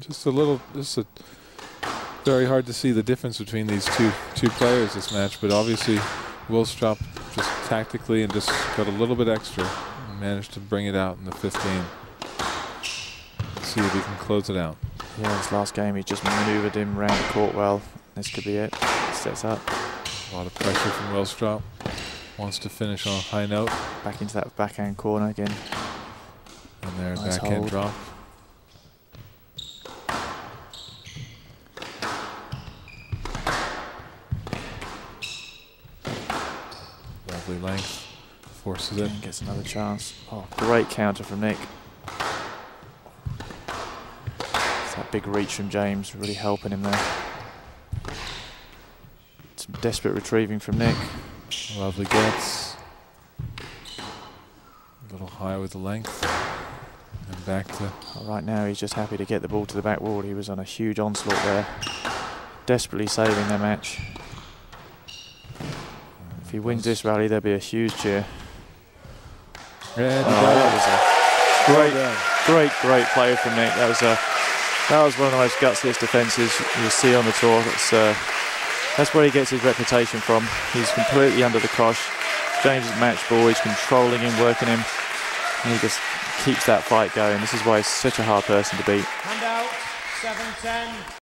Just a little, just a very hard to see the difference between these two two players this match, but obviously Willstrop just tactically and just got a little bit extra and managed to bring it out in the 15. Let's see if he can close it out. Yeah, this last game he just manoeuvred him around the court well. This could be it. Sets up. A lot of pressure from Willstrop. Wants to finish on a high note. Back into that backhand corner again. And there, Nice backhand hold. drop. Lovely length. Forces it. Gets another chance. Oh, great counter from Nick. It's that big reach from James, really helping him there. Some desperate retrieving from Nick. Lovely gets. A little higher with the length. And back to Right now, he's just happy to get the ball to the back wall. He was on a huge onslaught there, desperately saving their match. If he wins this rally, there'll be a huge cheer. And Oh, that was a great, great, great play from Nick. That was a that was one of the most gutsiest defences you'll see on the tour. That's uh, that's where he gets his reputation from. He's completely under the cosh. James is match ball. He's controlling him, working him, and he just keeps that fight going. This is why he's such a hard person to beat. Hand out, 7-10.